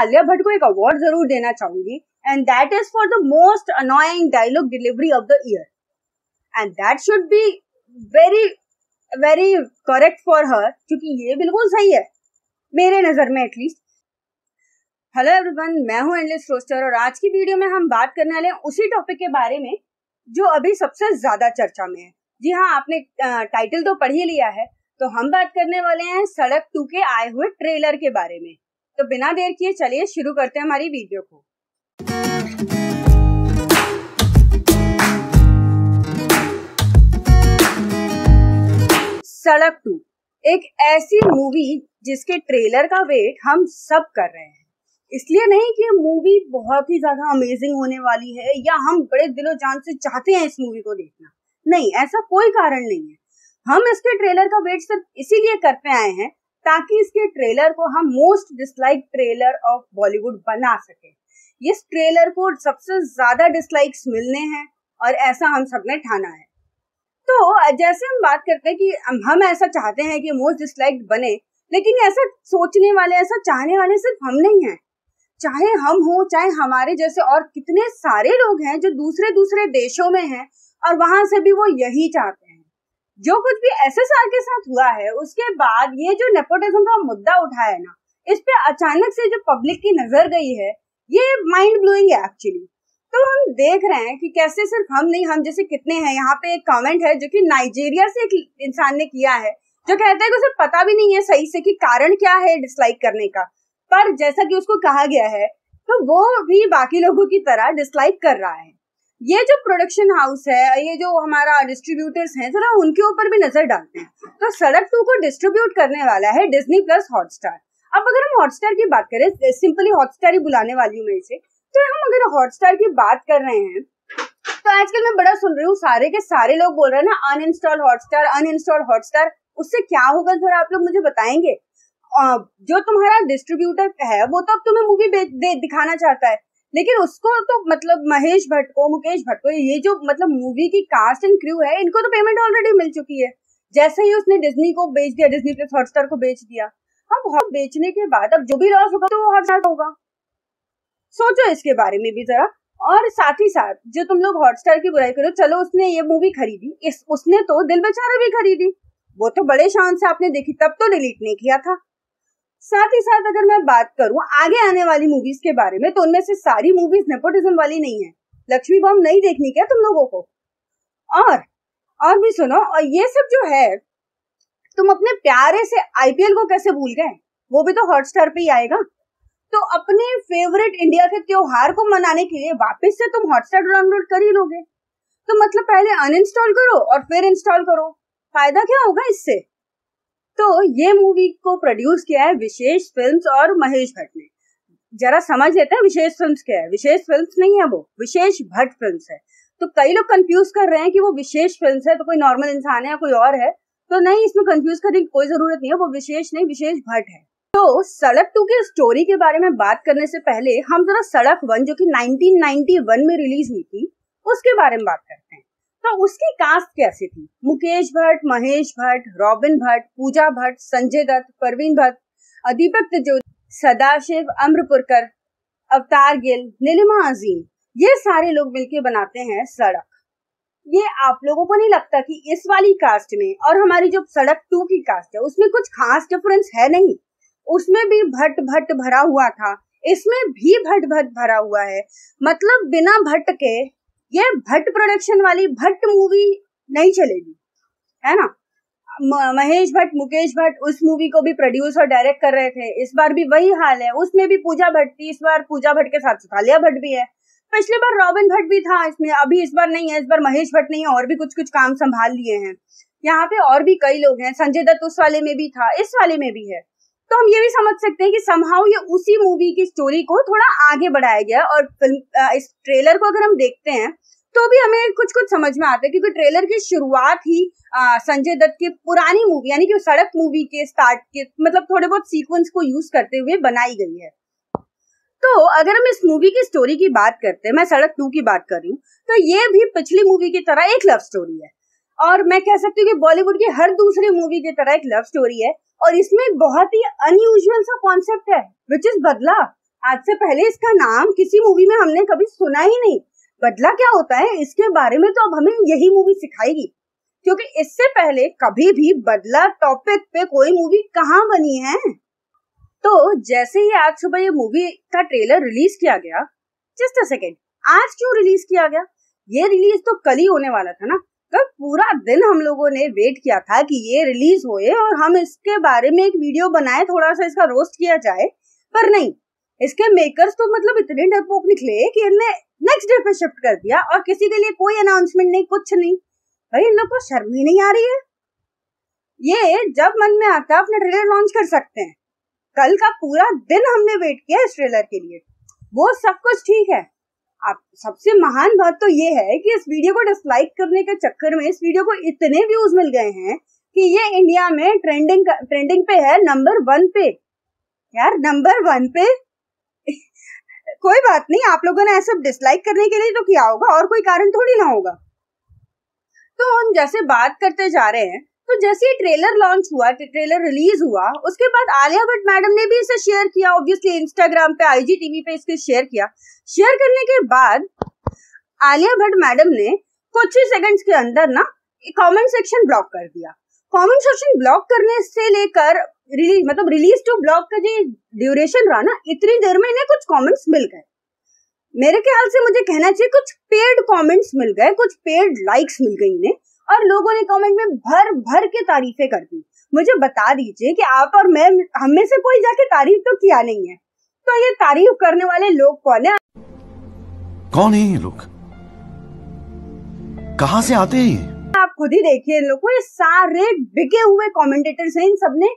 आलिया भट्ट को एक अवार्ड ज़रूर देना चाहूँगी and that is for the most annoying dialogue delivery of the year and that should be very very correct for her क्योंकि ये बिल्कुल सही है, मेरे नज़र में एटलीस्ट हेलो एवरीवन मैं हूँ एंडलेस रोस्टर और आज की वीडियो में हम बात करने वाले हैं उसी टॉपिक के बारे में, जो अभी सबसे ज़्यादा चर्चा में है। जी हाँ आपने टाइटल तो पढ़ ही लिया है तो हम बात करने वाले हैं सड़क टू के आए हुए ट्रेलर के बारे में। तो बिना देर किए चलिए शुरू करते हैं हमारी वीडियो को। सड़क टू एक ऐसी मूवी जिसके ट्रेलर का वेट हम सब कर रहे हैं। इसलिए नहीं कि मूवी बहुत ही ज़्यादा अमेजिंग होने वाली है या हम बड़े दिलो जान से चाहते हैं इस मूवी को देखना। नहीं, ऐसा कोई कारण नहीं है। हम इसके ट्रेलर का वेट सिर्फ़ इसीलिए करते आए हैं ताकि इसके ट्रेलर को हम most dislike trailer of Bollywood बना सके। इस ट्रेलर को सबसे ज़्यादा डिसलाइक्स मिलने हैं और ऐसा हम सबने ठाना है। तो जैसे हम बात करते हैं कि हम ऐसा चाहते हैं कि मोस्ट डिसलाइक्ड बने, लेकिन ऐसा सोचने वाले, ऐसा चाहने वाले सिर्फ़ हम नहीं हैं। चाहे हम हो, चाहे हमारे जैसे और कितने सारे लोग हैं जो दूसरे दूसरे देशों में हैं और वहाँ से भी वो यही चाहते हैं। जो कुछ भी एस के साथ हुआ है, उसके बाद ये जो नेपोटिज्म का मुद्दा उठा है ना, इस पे अचानक से जो पब्लिक की नज़र गई है, ये माइंड ब्लोइंग है एक्चुअली तो हम देख रहे हैं कि कैसे सिर्फ़ हम नहीं, हम जैसे कितने हैं, यहाँ पे एक कमेंट है जो कि नाइजीरिया से एक इंसान ने किया है, जो कहता है कि उसे पता भी नहीं है सही से कि कारण क्या है डिसलाइक करने का। पर जैसा कि उसको कहा गया है तो वो भी बाकी लोगों की तरह डिसलाइक कर रहा है। ये जो प्रोडक्शन हाउस है, ये जो हमारा डिस्ट्रीब्यूटर्स हैं, जरा उनके ऊपर भी नज़र डालते हैं। तो सड़क टू को डिस्ट्रीब्यूट करने वाला है डिज्नी प्लस हॉटस्टार अब अगर हम हॉटस्टार की बात करें सिंपली हॉटस्टार ही बुलाने वाली हूँ मैं इसे। तो हम अगर हॉटस्टार की बात कर रहे हैं तो आजकल मैं बड़ा सुन रही हूँ सारे के सारे लोग बोल रहे हैं ना अनइंस्टॉल हॉटस्टार अनइंस्टॉल हॉटस्टार उससे क्या होगा जरा आप लोग मुझे बताएँगे? जो तुम्हारा डिस्ट्रीब्यूटर है, वो तो अब तुम्हें मूवी दिखाना चाहता है। लेकिन उसको तो मतलब महेश भट्ट को मुकेश भट्ट को ये जो मतलब मूवी की कास्ट एंड क्रू है इनको तो पेमेंट ऑलरेडी मिल चुकी है। जैसे ही उसने डिज्नी को बेच दिया डिज्नी प्लस हॉटस्टार को बेच दिया अब हाँ, बेचने के बाद अब जो भी लॉस होगा तो वो हॉटस्टार होगा। सोचो इसके बारे में भी जरा। और साथ ही साथ जो तुम लोग हॉटस्टार की बुराई करो चलो उसने ये मूवी खरीदी। इस उसने तो दिल बेचारा भी खरीदी। वो तो बड़े शान से आपने देखी तब तो डिलीट नहीं किया था। साथ ही साथ अगर मैं बात करूँ आगे आने वाली मूवीज़ के बारे में तो उनमें से सारी मूवीज़ नेपोटिज्म वाली नहीं है। लक्ष्मी बॉम्ब नहीं देखनी क्या तुम लोगों को? और और भी सुनो, और ये सब जो है, तुम अपने प्यारे से आईपीएल को कैसे भूल गए? वो भी तो हॉटस्टार पे ही आएगा। तो अपने फेवरेट इंडिया के त्योहार को मनाने के लिए वापस से तुम हॉटस्टार डाउनलोड कर ही लोगे। तो मतलब पहले अनइंस्टॉल करो और फिर इंस्टॉल करो। फ़ायदा क्या होगा इससे? तो ये मूवी को प्रोड्यूस किया है विशेष फिल्म्स और महेश भट्ट ने। जरा समझ लेते हैं विशेष फिल्म्स क्या है। विशेष फिल्म्स नहीं है वो, विशेष भट्ट फिल्म्स है। तो कई लोग कंफ्यूज कर रहे हैं कि वो विशेष फिल्म्स है तो कोई नॉर्मल इंसान है या कोई और है। तो नहीं, इसमें कंफ्यूज करने की कोई ज़रूरत नहीं है, वो विशेष नहीं, विशेष भट्ट है। तो सड़क टू के स्टोरी के बारे में बात करने से पहले हम जरा सड़क वन, जो कि 1991 में रिलीज़ हुई थी, उसके बारे में बात करते हैं तो उसकी कास्ट कैसी थी? मुकेश भट्ट, महेश भट्ट, रॉबिन भट्ट, पूजा भट्ट, संजय दत्त, परवीन भट्ट, दीपक तिजोरी, सदाशिव, अम्रपुरकर, अवतार गिल, नीलिमा अजीम। ये सारे लोग मिलके बनाते हैं सड़क। ये आप लोगों को नहीं लगता कि इस वाली कास्ट में और हमारी जो सड़क टू की कास्ट है, उसमें कुछ खास डिफरेंस है नहीं। उसमें भी भट्ट भट्ट भरा हुआ था। इसमें भी भट्ट भट्ट भरा हुआ है। मतलब बिना भट्ट के ये भट्ट प्रोडक्शन वाली भट्ट मूवी नहीं चलेगी, है ना? महेश भट्ट, मुकेश भट्ट उस मूवी को भी प्रोड्यूस और डायरेक्ट कर रहे थे। इस बार भी वही हाल है। उसमें भी पूजा भट्ट थी। इस बार पूजा भट्ट के साथ सुखालिया भट्ट भी है। पिछले बार रॉबिन भट्ट भी था इसमें, अभी इस बार नहीं है। इस बार महेश भट्ट नहीं है और भी कुछ कुछ काम संभाल लिए हैं। यहाँ पे और भी कई लोग हैं। संजय दत्त उस वाले में भी था। इस वाले में भी है। तो हम ये भी समझ सकते हैं कि समहाउ ये उसी मूवी की स्टोरी को थोड़ा आगे बढ़ाया गया और फ़िल्म इस ट्रेलर को अगर हम देखते हैं तो भी हमें कुछ कुछ समझ में आता है क्योंकि ट्रेलर की शुरुआत ही संजय दत्त की पुरानी मूवी यानी कि सड़क मूवी के स्टार्ट के मतलब थोड़े बहुत सीक्वेंस को यूज़ करते हुए बनाई गई है। तो अगर हम इस मूवी की स्टोरी की बात करते हैं, मैं सड़क टू की बात कर रही हूँ तो ये भी पिछली मूवी की तरह एक लव स्टोरी है। और मैं कह सकती हूँ कि बॉलीवुड की हर दूसरी मूवी की तरह एक लव स्टोरी है। और इसमें बहुत ही अनयूजुअल सा कॉन्सेप्ट है विच इज़ बदला। आज से पहले इसका नाम किसी मूवी में हमने कभी सुना ही नहीं। बदला क्या होता है? इसके बारे में तो अब हमें यही मूवी सिखाएगी। क्योंकि इससे पहले कभी भी बदला टॉपिक पे कोई मूवी कहाँ बनी है? तो जैसे ही आज सुबह ये मूवी का ट्रेलर रिलीज़ किया गया जस्ट अ सेकेंड आज क्यों रिलीज़ किया गया? ये रिलीज़ तो कल ही होने वाला था ना। कल पूरा दिन हम लोगों ने वेट किया था कि ये रिलीज़ होए और हम इसके बारे में एक वीडियो बनाए थोड़ा सा इसका रोस्ट किया जाए। पर नहीं, इसके मेकर्स तो मतलब इतने डरपोक निकले कि इनने नेक्स्ट डे पे शिफ्ट कर दिया और किसी के लिए कोई अनाउंसमेंट नहीं, कुछ नहीं। भाई इन लोग को शर्म ही नहीं आ रही है। ये जब मन में आता है, अपना ट्रेलर लॉन्च कर सकते हैं। कल का पूरा दिन हमने वेट किया इस ट्रेलर के लिए। वो सब कुछ ठीक है। अब सबसे महान बात तो ये है कि इस वीडियो को डिसलाइक करने के चक्कर में इस वीडियो को इतने व्यूज़ मिल गए हैं कि ये इंडिया में ट्रेंडिंग ट्रेंडिंग पे है नंबर वन पे। यार नंबर वन पे? कोई बात नहीं, आप लोगों ने ऐसा डिसलाइक करने के लिए तो किया होगा, और कोई कारण थोड़ी ना होगा। तो हम जैसे बात करते जा रहे हैं तो जैसे ही ट्रेलर लॉन्च हुआ ट्रेलर रिलीज़ हुआ, उसके बाद आलिया भट्ट मैडम ने भी इसे शेयर किया ऑब्वियसली इंस्टाग्राम पे आईजी टीवी पे इसके शेयर किया। शेयर करने के बाद आलिया भट्ट मैडम ने कुछ ही सेकंड्स के अंदर ना कमेंट सेक्शन ब्लॉक कर दिया। कमेंट सेक्शन ब्लॉक करने से लेकर रिलीज़ मतलब रिलीज़ टू ब्लॉक का जो ड्यूरेशन रहा ना, इतनी देर में इन्हें कुछ कमेंट्स मिल गए। मेरे ख्याल से मुझे कहना चाहिए, कुछ पेड कमेंट्स मिल गए, कुछ पेड लाइक्स मिल गई इन्हें। और लोगों ने कमेंट में भर भर के तारीफें कर दी। मुझे बता दीजिए कि आप और मैं हम में से कोई जाके तारीफ़ तो किया नहीं है। तो ये तारीफ़ करने वाले लोग कौन है? कौन है ये लोग? कहाँ से आते हैं आप खुद ही देखिए इन लोग को ये सारे बिके हुए कमेंटेटर्स हैं इन सबने।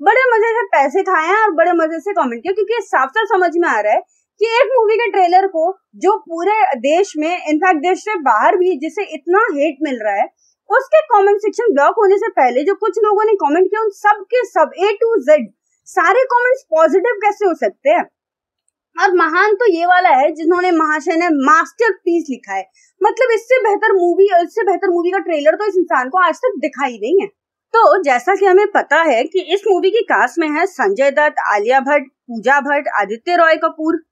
बड़े मज़े से पैसे खाए हैं और बड़े मज़े से कमेंट किया क्योंकि साफ़ साफ़ समझ में आ रहा है कि एक मूवी के ट्रेलर को जो पूरे देश में इनफैक्ट देश से बाहर भी जिसे इतना हेट मिल रहा है, उसके कमेंट सेक्शन ब्लॉक होने से पहले जो कुछ लोगों ने कमेंट किया, उन सब के सब ए टू जेड सारे कमेंट्स पॉजिटिव कैसे हो सकते हैं? और महान तो ये वाला है, जिन्होंने महाशय ने मास्टर पीस लिखा है। मतलब इससे बेहतर मूवी इससे बेहतर मूवी का ट्रेलर तो इस इंसान को आज तक दिखाई नहीं है। तो जैसा कि हमें पता है कि इस मूवी की कास्ट में है संजय दत्त, आलिया भट्ट, पूजा भट्ट, आदित्य रॉय कपूर।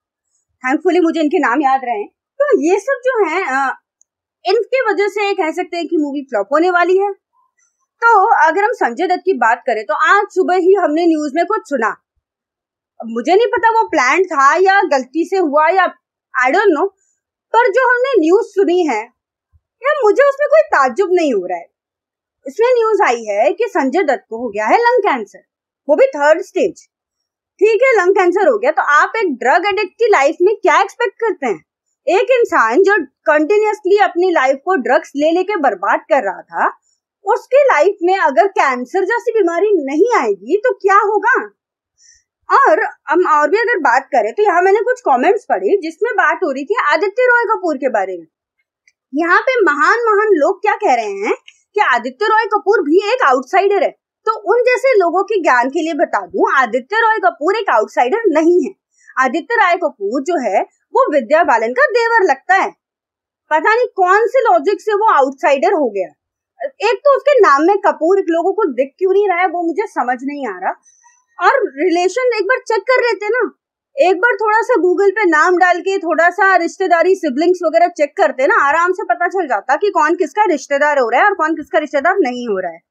थैंकफुली मुझे इनके नाम याद रहे। तो ये सब जो है इनके वजह से कह सकते हैं कि मूवी फ्लॉप होने वाली है। तो अगर हम संजय दत्त की बात करें तो आज सुबह ही हमने न्यूज़ में कुछ सुना। मुझे नहीं पता वो प्लान था या गलती से हुआ या आई डोंट नो पर जो हमने न्यूज़ सुनी है या मुझे उसमें कोई ताज्जुब नहीं हो रहा है। इसमें न्यूज़ आई है कि संजय दत्त को हो गया है लंग कैंसर वो भी थर्ड स्टेज ठीक है लंग कैंसर हो गया तो आप एक ड्रग एडिक्ट की लाइफ में क्या एक्सपेक्ट करते हैं? एक इंसान जो कंटिन्यूसली अपनी लाइफ को ड्रग्स ले लेके बर्बाद कर रहा था, उसकी लाइफ में अगर कैंसर जैसी बीमारी नहीं आएगी तो क्या होगा? और हम और भी अगर बात करें तो यहाँ मैंने कुछ कमेंट्स पढ़े, जिसमें बात हो रही थी आदित्य रॉय कपूर के बारे में। यहाँ पे महान महान लोग क्या कह रहे हैं कि आदित्य रॉय कपूर भी एक आउटसाइडर है। तो उन जैसे लोगों के ज्ञान के लिए बता दूँ, आदित्य रॉय कपूर एक आउटसाइडर नहीं है। आदित्य राय कपूर जो है, वो विद्या बालन का देवर लगता है। पता नहीं कौन से लॉजिक से वो आउटसाइडर हो गया। एक तो उसके नाम में कपूर लोगों को दिख क्यों नहीं रहा है, वो मुझे समझ नहीं आ रहा। और रिलेशन एक बार चेक कर लेते ना। एक बार थोड़ा सा गूगल पे नाम डाल के थोड़ा सा रिश्तेदारी सिबलिंग्स वगैरह चेक करते ना, आराम से पता चल जाता कि कौन किसका रिश्तेदार हो रहा है और कौन किसका रिश्तेदार नहीं हो रहा है।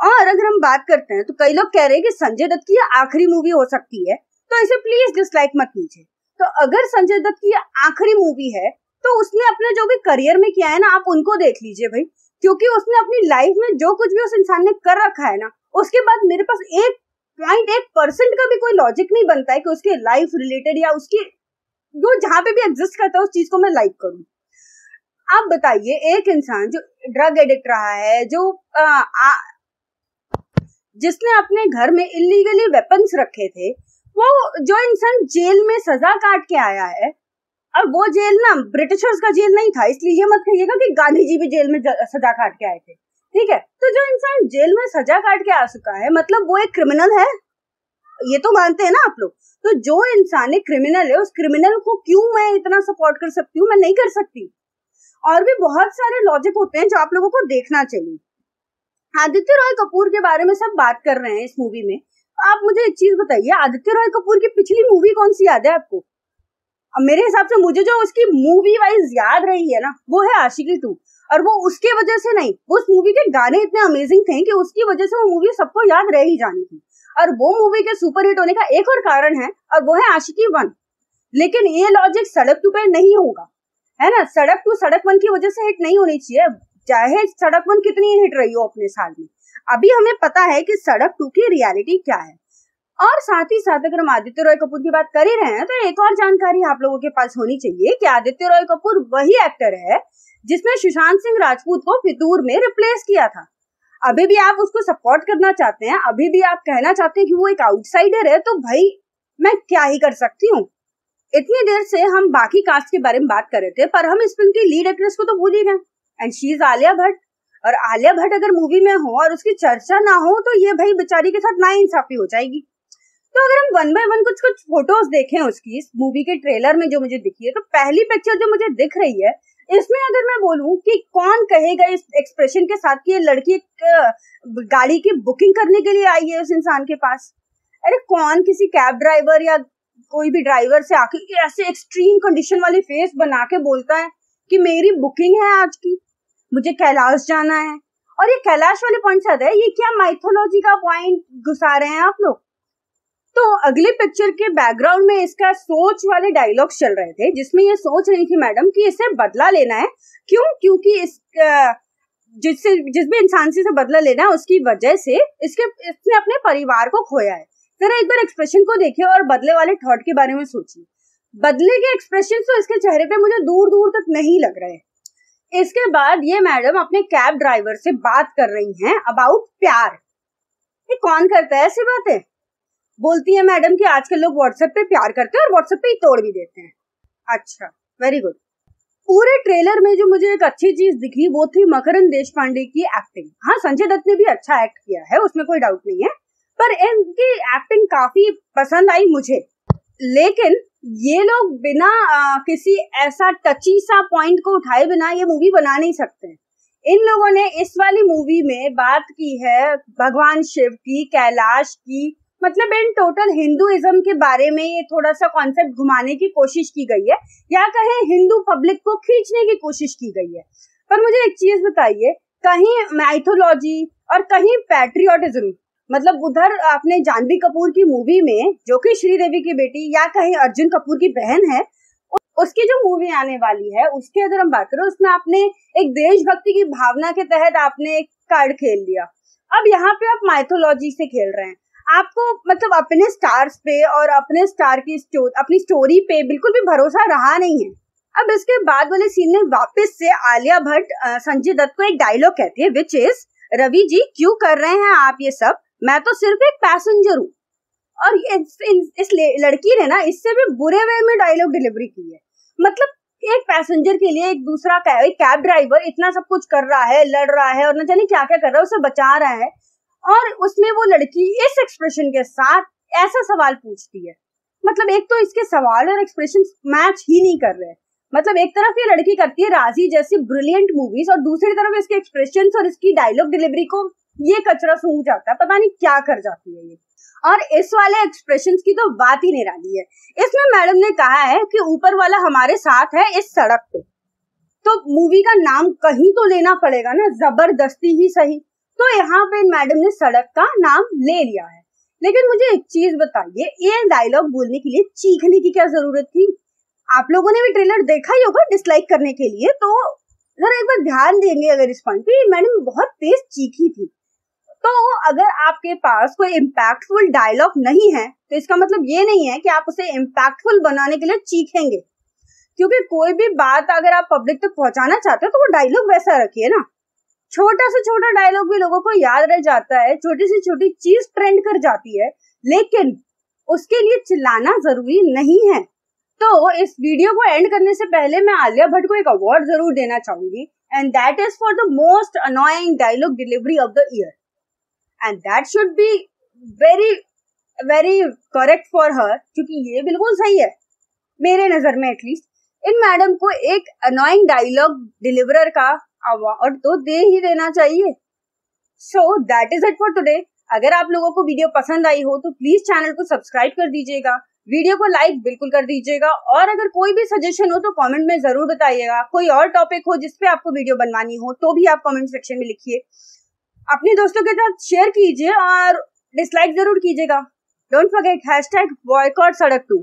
और अगर हम बात करते हैं तो कई लोग कह रहे हैं कि संजय दत्त की आखिरी मूवी हो सकती है तो इसे प्लीज़ डिसलाइक मत कीजिए। तो अगर संजय दत्त की आखिरी मूवी है तो उसने अपने जो भी करियर में किया है ना आप उनको देख लीजिए भाई क्योंकि उसने अपनी लाइफ में जो कुछ भी उस इंसान ने कर रखा है ना उसके बाद मेरे पास एक पॉइंट एक परसेंट का भी कोई लॉजिक नहीं बनता है कि उसके लाइफ रिलेटेड या उसकी जो जहाँ पे भी एग्जिस्ट करता है उस चीज़ को मैं लाइक करूँ। आप बताइए एक इंसान जो ड्रग एडिक्ट रहा है जो आ, आ, जिसने अपने घर में इलीगली वेपन्स रखे थे, वो जो इंसान जेल में सजा काट के आया है, अब वो जेल ना, ब्रिटिशर्स का जेल नहीं था, इसलिए ये मत कहिएगा कि गांधी जी भी जेल में सजा काट के आए थे। ठीक है? तो जो इंसान जेल में सजा काट के आ चुका है मतलब वो एक क्रिमिनल है। ये तो मानते हैं ना आप लोग। तो जो इंसान एक क्रिमिनल है, उस क्रिमिनल को क्यों मैं इतना सपोर्ट कर सकती हूँ? मैं नहीं कर सकती। और भी बहुत सारे लॉजिक होते हैं जो आप लोगों को देखना चाहिए। आदित्य रॉय कपूर के बारे में सब बात कर रहे हैं इस मूवी में। आप मुझे एक चीज़ बताइए, आदित्य रॉय कपूर की पिछली मूवी कौन सी याद है आपको? मेरे हिसाब से मुझे जो उसकी मूवी वाइज याद रही है ना, वो है आशिकी टू। और वो उसके वजह से नहीं उस मूवी के गाने इतने अमेजिंग थे कि उसकी वजह से वो मूवी सबको याद रह ही जानी थी। और वो मूवी के सुपर हिट होने का एक और कारण है, और वो है आशिकी वन। लेकिन ये लॉजिक सड़क टू पे नहीं होगा, है ना? सड़क टू सड़क वन की वजह से हिट नहीं होनी चाहिए। चाहे सड़क वन कितनी हिट रही हो अपने साल में, अभी हमें पता है कि सड़क टू की रियलिटी क्या है। और साथ ही साथ अगर हम आदित्य रॉय कपूर की बात कर ही रहे हैं तो एक और जानकारी आप लोगों के पास होनी चाहिए कि आदित्य रॉय कपूर वही एक्टर है, जिसने सुशांत सिंह राजपूत को फितूर में रिप्लेस किया था। अभी भी आप उसको सपोर्ट करना चाहते हैं, अभी भी आप कहना चाहते हैं कि वो एक आउटसाइडर है तो भाई, मैं क्या ही कर सकती हूँ? इतनी देर से हम बाकी कास्ट के बारे में बात कर रहे थे, पर हम इस फ़िल्म की लीड एक्ट्रेस को तो भूल ही गए। And she is Alia Bhatt और आलिया भट्ट अगर मूवी में हो और उसकी चर्चा ना हो तो ये भाई बेचारी के साथ ना इंसाफी हो जाएगी। तो अगर हम वन बाय वन कुछ कुछ फ़ोटोज़ देखें उसकी, इस मूवी के ट्रेलर में जो मुझे दिखी है तो पहली पिक्चर जो मुझे दिख रही है, इसमें अगर मैं बोलूँ कि कौन कहेगा इस एक्सप्रेशन के साथ कि ये लड़की एक गाड़ी की बुकिंग करने के लिए आई है उस इंसान के पास? अरे कौन किसी कैब ड्राइवर या कोई भी ड्राइवर से आके ऐसे एक्सट्रीम कंडीशन वाली फेस बना के बोलता है कि मेरी बुकिंग है आज की? मुझे कैलाश जाना है। और ये कैलाश वाले पॉइंट है, ये क्या माइथोलॉजी का पॉइंट घुसा रहे हैं आप लोग? तो अगले पिक्चर के बैकग्राउंड में इसका सोच वाले डायलॉग्स चल रहे थे, जिसमें ये सोच रही थी मैडम कि इसे बदला लेना है। क्यों? क्योंकि इस जिससे जिस भी इंसान से इसे बदला लेना है, उसकी वजह से इसके, इसने अपने परिवार को खोया है। फिर एक बार एक्सप्रेशन को देखिए और बदले वाले थॉट के बारे में सोचिए। बदले के एक्सप्रेशन तो इसके चेहरे पे मुझे दूर दूर तक नहीं लग रहे। इसके बाद ये मैडम अपने कैब ड्राइवर से बात कर रही हैं अबाउट प्यार। ये कौन करता है ऐसी बातें? बोलती है मैडम कि आजकल लोग व्हाट्सएप पे प्यार करते हैं और व्हाट्सएप पे ही तोड़ भी देते हैं। अच्छा वेरी गुड पूरे ट्रेलर में जो मुझे एक अच्छी चीज़ दिखी, वो थी मकरन देश पांडे की एक्टिंग हाँ संजय दत्त ने भी अच्छा एक्ट किया है, उसमें कोई डाउट नहीं है, पर इनकी एक्टिंग काफ़ी पसंद आई मुझे। लेकिन ये लोग बिना आ, किसी ऐसा टची सा पॉइंट को उठाए बिना ये मूवी बना नहीं सकते। इन लोगों ने इस वाली मूवी में बात की है भगवान शिव की कैलाश की मतलब इन टोटल हिंदुइज्म के बारे में ये थोड़ा सा कॉन्सेप्ट घुमाने की कोशिश की गई है या कहें हिंदू पब्लिक को खींचने की कोशिश की गई है। पर मुझे एक चीज़ बताइए कहीं माइथोलॉजी और कहीं पैट्रियोटिज्म मतलब उधर आपने जानवी कपूर की मूवी में, जो कि श्रीदेवी की बेटी या कहीं अर्जुन कपूर की बहन है उसकी जो मूवी आने वाली है, उसके अगर हम बात करें, उसमें आपने एक देशभक्ति की भावना के तहत आपने एक कार्ड खेल लिया। अब यहाँ पे आप माइथोलॉजी से खेल रहे हैं। आपको मतलब अपने स्टार्स पे और अपने स्टार की स्टोरी अपनी स्टोरी पे बिल्कुल भी भरोसा रहा नहीं है। अब इसके बाद वाले सीन में वापस से आलिया भट्ट संजय दत्त को एक डायलॉग कहती है विच इज़ रवि जी, क्यों कर रहे हैं आप ये सब? मैं तो सिर्फ़ एक पैसेंजर हूँ। और इस, लड़की ने ना इससे भी बुरे वे में डायलॉग डिलीवरी की है। मतलब एक पैसेंजर के लिए एक दूसरा एक कैब ड्राइवर इतना सब कुछ कर रहा है लड़ रहा है और न जाने क्या क्या कर रहा है उसे बचा रहा है। और उसमें वो लड़की इस एक्सप्रेशन के साथ ऐसा सवाल पूछती है। मतलब एक तो इसके सवाल और एक्सप्रेशन मैच ही नहीं कर रहे। मतलब एक तरफ़ ये लड़की करती है राज़ी जैसी ब्रिलियंट मूवीज़ और दूसरी तरफ़ इसके एक्सप्रेशन और इसकी डायलॉग डिलीवरी को ये कचरा सूख जाता है, पता नहीं क्या कर जाती है ये। और इस वाले एक्सप्रेशन की तो बात ही निराली है। इसमें मैडम ने कहा है कि ऊपर वाला हमारे साथ है इस सड़क पे। तो मूवी का नाम कहीं तो लेना पड़ेगा ना, ज़बरदस्ती ही सही। तो यहाँ पे मैडम ने सड़क का नाम ले लिया है। लेकिन मुझे एक चीज़ बताइए, ये डायलॉग बोलने के लिए चीखने की क्या ज़रूरत थी? आप लोगों ने भी ट्रेलर देखा ही होगा डिसलाइक करने के लिए तो जरा एक बार ध्यान देंगे अगर इस पॉइंट पे। मैडम बहुत तेज चीखी थी। तो अगर आपके पास कोई इम्पैक्टफुल डायलॉग नहीं है तो इसका मतलब ये नहीं है कि आप उसे इम्पैक्टफुल बनाने के लिए चीखेंगे। क्योंकि कोई भी बात अगर आप पब्लिक तक पहुंचाना चाहते हो तो वो डायलॉग वैसा रखिए ना। छोटा से छोटा डायलॉग भी लोगों को याद रह जाता है, छोटी से छोटी चीज़ ट्रेंड कर जाती है, लेकिन उसके लिए चिल्लाना ज़रूरी नहीं है। तो इस वीडियो को एंड करने से पहले मैं आलिया भट्ट को एक अवार्ड ज़रूर देना चाहूँगी and that is for the most annoying dialogue delivery of the year and that should be very very correct for her क्योंकि ये बिल्कुल सही है, मेरे नज़र में एटलीस्ट इन मैडम को एक अनोइंग डायलॉग डिलीवरर का अवार्ड तो दे ही देना चाहिए. So that is it for today अगर आप लोगों को वीडियो पसंद आई हो तो प्लीज़ चैनल को सब्सक्राइब कर दीजिएगा. वीडियो को लाइक बिल्कुल कर दीजिएगा. और अगर कोई भी सजेशन हो तो कमेंट में ज़रूर बताइएगा. कोई और टॉपिक हो जिसपे आपको वीडियो बनवानी हो तो भी आप कमेंट सेक्शन में लिखिए. अपने दोस्तों के साथ शेयर कीजिए और डिसलाइक ज़रूर कीजिएगा। Don't forget hashtag boycott Sadak two.